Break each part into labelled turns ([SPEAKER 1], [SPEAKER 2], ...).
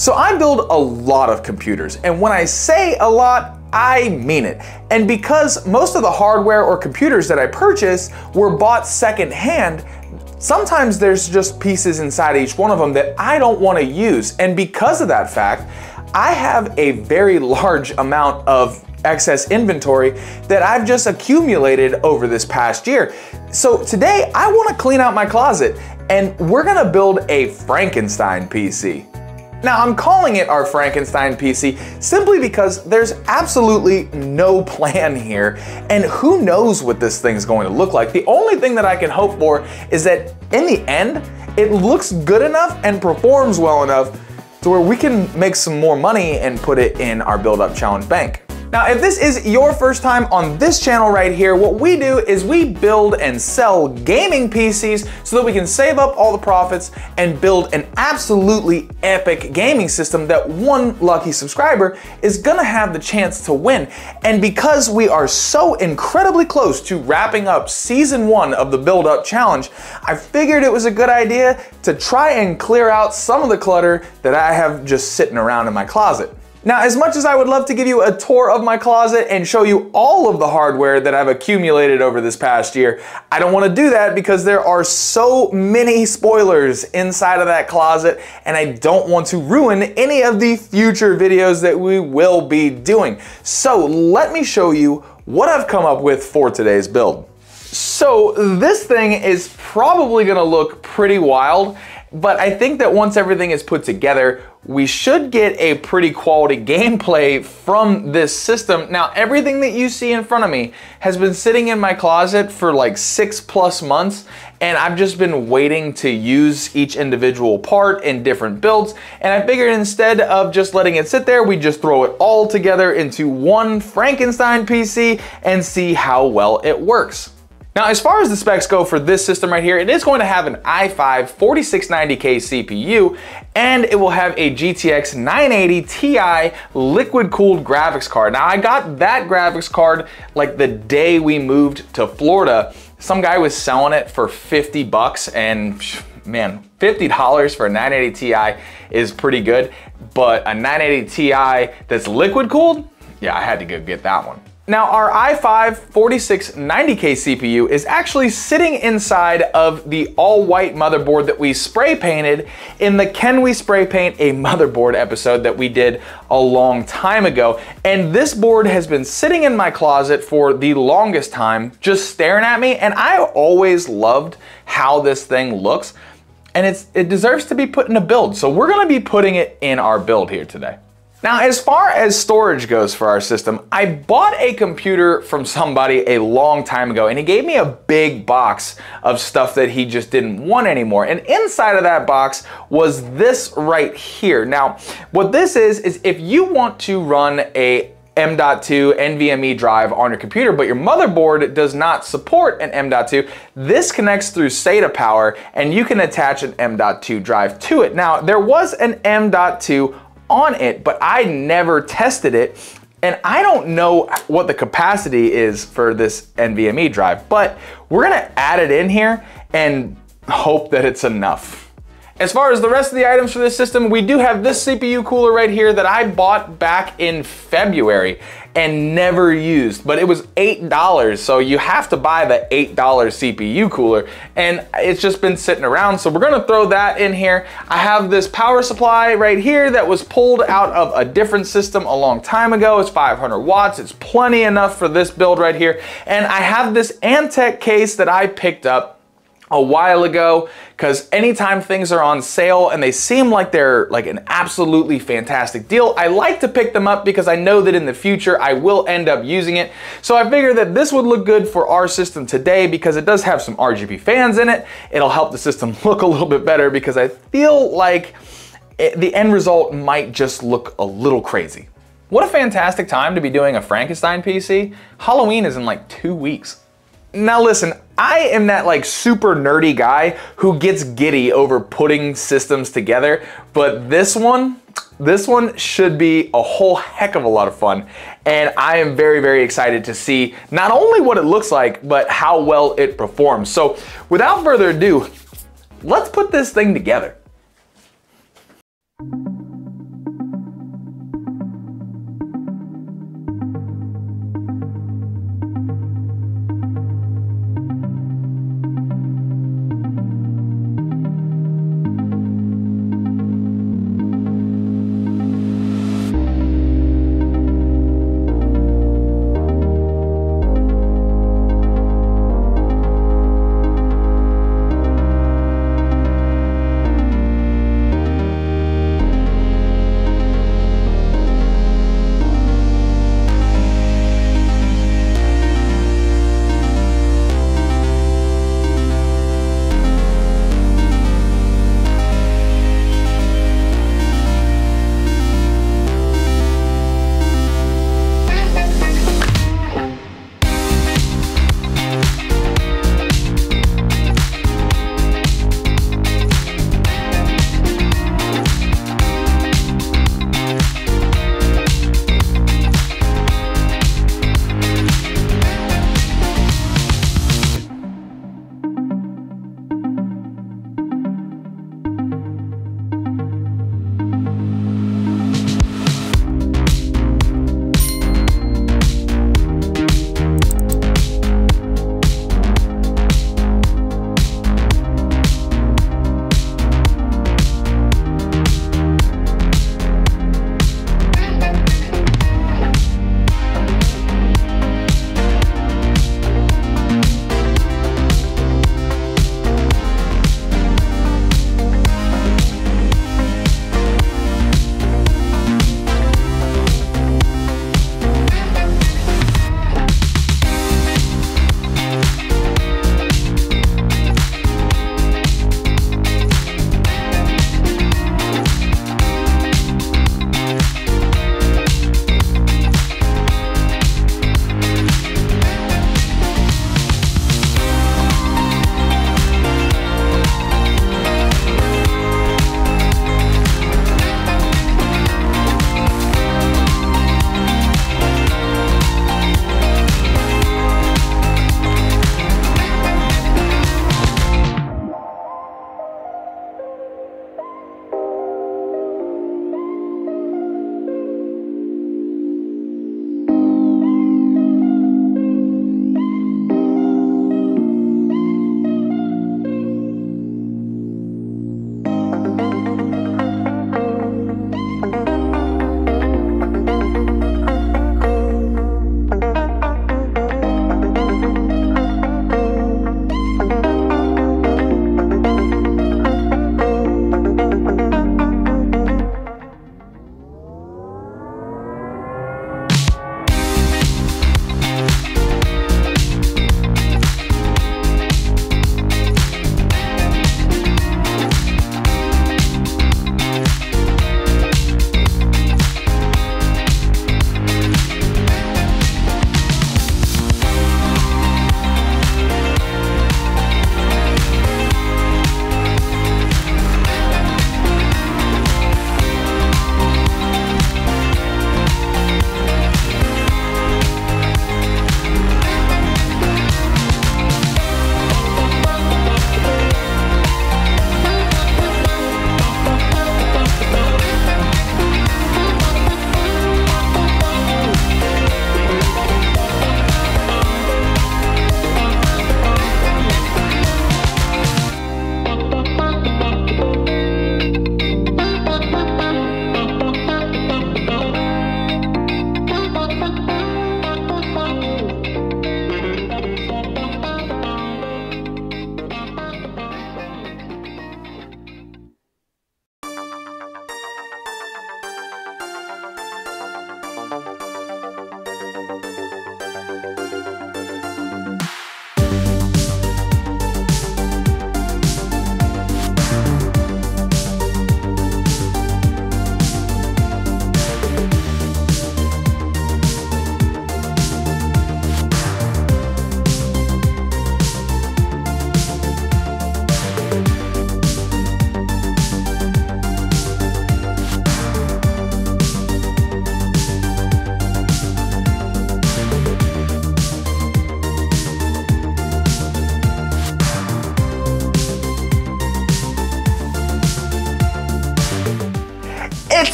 [SPEAKER 1] So I build a lot of computers, and when I say a lot, I mean it. And because most of the hardware or computers that I purchase were bought secondhand, sometimes there's just pieces inside each one of them that I don't want to use. And because of that fact, I have a very large amount of excess inventory that I've just accumulated over this past year. So today I want to clean out my closet and we're going to build a Frankenstein PC. Now I'm calling it our Frankenstein PC simply because there's absolutely no plan here and who knows what this thing's going to look like. The only thing that I can hope for is that in the end, it looks good enough and performs well enough to where we can make some more money and put it in our Build Up Challenge bank. Now, if this is your first time on this channel right here, what we do is we build and sell gaming PCs so that we can save up all the profits and build an absolutely epic gaming system that one lucky subscriber is gonna have the chance to win. And because we are so incredibly close to wrapping up season one of the Build Up Challenge, I figured it was a good idea to try and clear out some of the clutter that I have just sitting around in my closet. Now, as much as I would love to give you a tour of my closet and show you all of the hardware that I've accumulated over this past year, I don't want to do that because there are so many spoilers inside of that closet and I don't want to ruin any of the future videos that we will be doing. So let me show you what I've come up with for today's build. So this thing is probably gonna look pretty wild but I think that once everything is put together, we should get a pretty quality gameplay from this system. Now, everything that you see in front of me has been sitting in my closet for like six plus months, and I've just been waiting to use each individual part in different builds. And I figured instead of just letting it sit there, we just throw it all together into one Frankenstein PC and see how well it works. Now, as far as the specs go for this system right here, it is going to have an i5 4690K CPU, and it will have a GTX 980 Ti liquid-cooled graphics card. Now, I got that graphics card like the day we moved to Florida. Some guy was selling it for 50 bucks, and man, $50 for a 980 Ti is pretty good, but a 980 Ti that's liquid-cooled, yeah, I had to go get that one. Now our i5 4690K CPU is actually sitting inside of the all-white motherboard that we spray painted in the Can We Spray Paint a Motherboard episode that we did a long time ago. And this board has been sitting in my closet for the longest time, just staring at me, and I always loved how this thing looks, and it's, it deserves to be put in a build. So we're gonna be putting it in our build here today. Now, as far as storage goes for our system, I bought a computer from somebody a long time ago and he gave me a big box of stuff that he just didn't want anymore. And inside of that box was this right here. Now, what this is, is if you want to run a M.2 NVMe drive on your computer, but your motherboard does not support an M.2, this connects through SATA power and you can attach an M.2 drive to it. Now, there was an M.2 on it, but I never tested it. And I don't know what the capacity is for this NVMe drive, but we're gonna add it in here and hope that it's enough. As far as the rest of the items for this system, we do have this CPU cooler right here that I bought back in February and never used, but it was $8, so you have to buy the $8 CPU cooler, and it's just been sitting around, so we're gonna throw that in here. I have this power supply right here that was pulled out of a different system a long time ago. It's 500 watts, it's plenty enough for this build right here, and I have this Antec case that I picked up a while ago because anytime things are on sale and they seem like they're like an absolutely fantastic deal, I like to pick them up because I know that in the future I will end up using it. So I figured that this would look good for our system today because it does have some RGB fans in it. It'll help the system look a little bit better because I feel like it, the end result might just look a little crazy. What a fantastic time to be doing a Frankenstein PC. Halloween is in like two weeks. Now listen, I am that like super nerdy guy who gets giddy over putting systems together, but this one, this one should be a whole heck of a lot of fun. And I am very, very excited to see not only what it looks like, but how well it performs. So without further ado, let's put this thing together.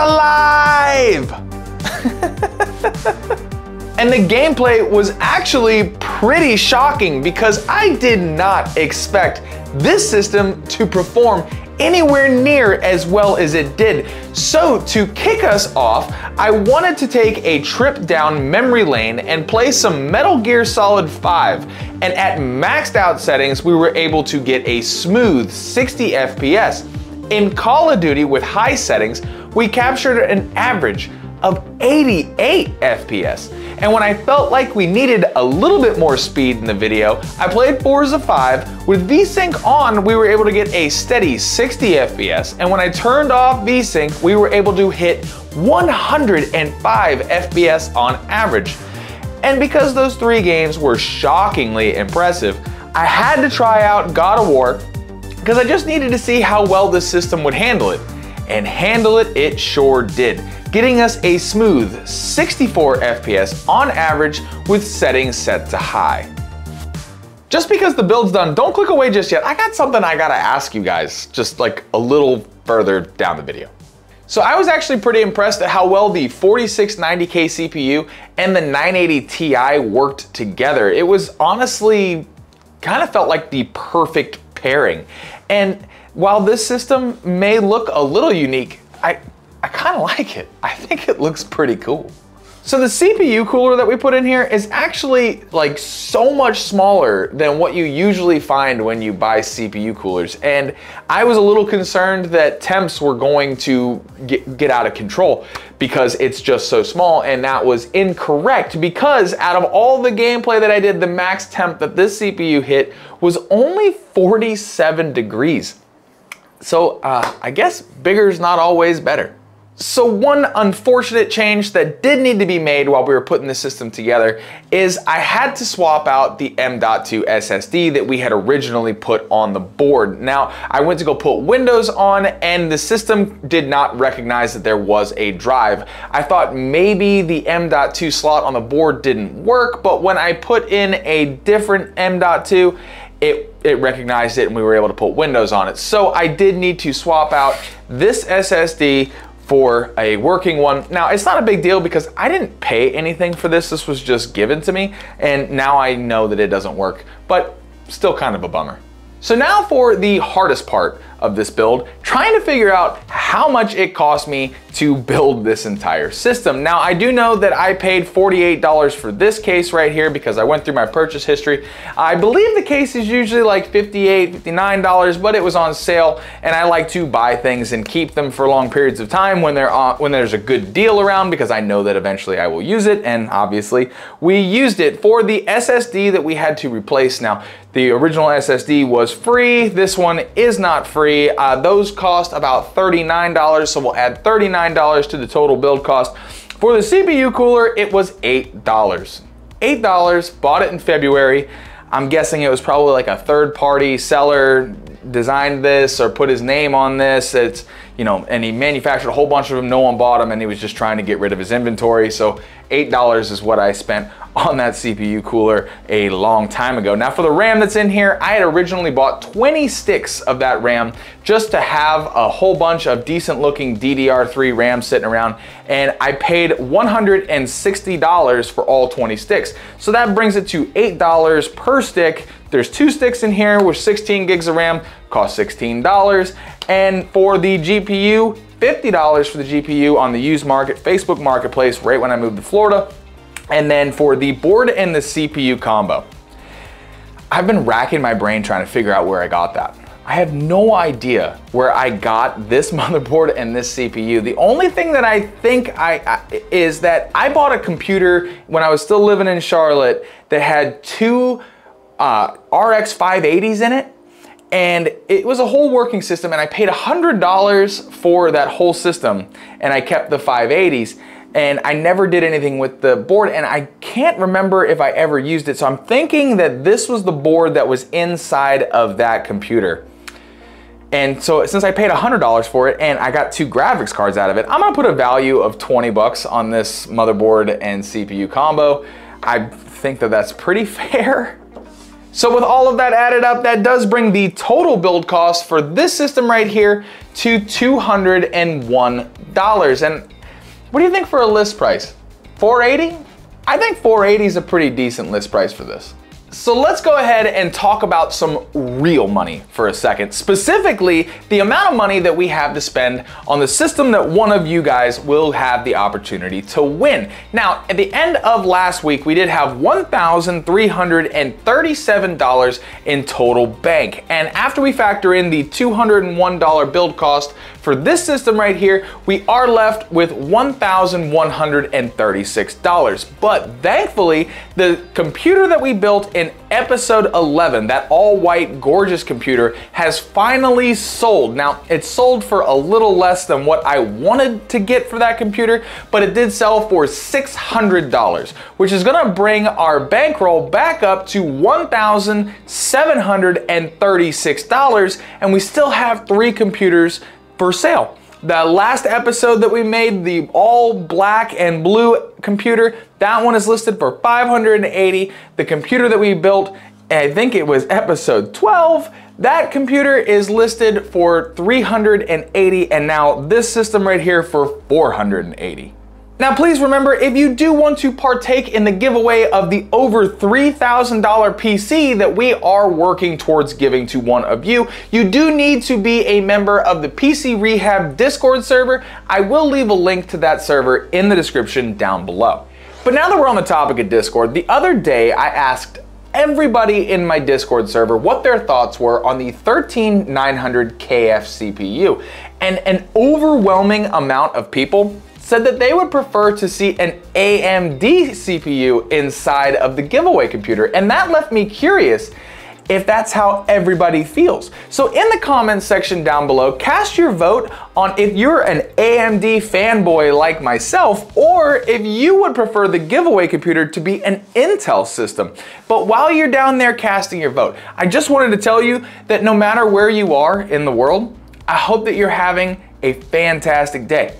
[SPEAKER 1] Alive! and the gameplay was actually pretty shocking because I did not expect this system to perform anywhere near as well as it did. So to kick us off, I wanted to take a trip down memory lane and play some Metal Gear Solid 5. And at maxed out settings, we were able to get a smooth 60 FPS. In Call of Duty with high settings, we captured an average of 88 FPS. And when I felt like we needed a little bit more speed in the video, I played Forza 5. With VSync on, we were able to get a steady 60 FPS. And when I turned off VSync, we were able to hit 105 FPS on average. And because those three games were shockingly impressive, I had to try out God of War because I just needed to see how well this system would handle it. And handle it, it sure did getting us a smooth 64 FPS on average with settings set to high. Just because the build's done, don't click away just yet. I got something I gotta ask you guys, just like a little further down the video. So I was actually pretty impressed at how well the 4690K CPU and the 980 Ti worked together. It was honestly kind of felt like the perfect pairing. And while this system may look a little unique, I I kind of like it. I think it looks pretty cool. So the CPU cooler that we put in here is actually like so much smaller than what you usually find when you buy CPU coolers. And I was a little concerned that temps were going to get, get out of control because it's just so small and that was incorrect because out of all the gameplay that I did, the max temp that this CPU hit was only 47 degrees. So uh, I guess bigger is not always better. So one unfortunate change that did need to be made while we were putting the system together is I had to swap out the M.2 SSD that we had originally put on the board. Now, I went to go put Windows on and the system did not recognize that there was a drive. I thought maybe the M.2 slot on the board didn't work, but when I put in a different M.2, it, it recognized it and we were able to put Windows on it. So I did need to swap out this SSD for a working one. Now, it's not a big deal because I didn't pay anything for this. This was just given to me, and now I know that it doesn't work, but still kind of a bummer. So now for the hardest part of this build, trying to figure out how much it cost me to build this entire system. Now I do know that I paid $48 for this case right here because I went through my purchase history. I believe the case is usually like $58, $59, but it was on sale and I like to buy things and keep them for long periods of time when, they're on, when there's a good deal around because I know that eventually I will use it and obviously we used it for the SSD that we had to replace. Now the original SSD was free. This one is not free. Uh, those cost about $39, so we'll add $39 to the total build cost. For the CPU cooler, it was $8. $8, bought it in February. I'm guessing it was probably like a third party seller designed this or put his name on this. It's, you know, and he manufactured a whole bunch of them. No one bought them and he was just trying to get rid of his inventory. So $8 is what I spent on that CPU cooler a long time ago. Now for the RAM that's in here, I had originally bought 20 sticks of that RAM just to have a whole bunch of decent looking DDR3 RAM sitting around and I paid $160 for all 20 sticks. So that brings it to $8 per stick. There's two sticks in here with 16 gigs of RAM, cost $16. And for the GPU, $50 for the GPU on the used market, Facebook Marketplace, right when I moved to Florida. And then for the board and the CPU combo, I've been racking my brain trying to figure out where I got that. I have no idea where I got this motherboard and this CPU. The only thing that I think I, I, is that I bought a computer when I was still living in Charlotte that had two uh, RX 580s in it and it was a whole working system and I paid $100 for that whole system and I kept the 580s and I never did anything with the board and I can't remember if I ever used it. So I'm thinking that this was the board that was inside of that computer. And so since I paid $100 for it and I got two graphics cards out of it, I'm gonna put a value of 20 bucks on this motherboard and CPU combo. I think that that's pretty fair. So with all of that added up, that does bring the total build cost for this system right here to $201. And what do you think for a list price? 480? I think 480 is a pretty decent list price for this. So let's go ahead and talk about some real money for a second. Specifically, the amount of money that we have to spend on the system that one of you guys will have the opportunity to win. Now, at the end of last week, we did have $1,337 in total bank. And after we factor in the $201 build cost for this system right here, we are left with $1,136. But thankfully, the computer that we built in episode 11, that all white gorgeous computer has finally sold. Now, it sold for a little less than what I wanted to get for that computer, but it did sell for $600, which is gonna bring our bankroll back up to $1,736, and we still have three computers for sale. The last episode that we made, the all black and blue computer, that one is listed for 580. The computer that we built, I think it was episode 12, that computer is listed for 380 and now this system right here for 480. Now please remember, if you do want to partake in the giveaway of the over $3,000 PC that we are working towards giving to one of you, you do need to be a member of the PC Rehab Discord server. I will leave a link to that server in the description down below. But now that we're on the topic of Discord, the other day I asked everybody in my Discord server what their thoughts were on the 13900KF CPU. And an overwhelming amount of people said that they would prefer to see an AMD CPU inside of the giveaway computer. And that left me curious if that's how everybody feels. So in the comments section down below, cast your vote on if you're an AMD fanboy like myself, or if you would prefer the giveaway computer to be an Intel system. But while you're down there casting your vote, I just wanted to tell you that no matter where you are in the world, I hope that you're having a fantastic day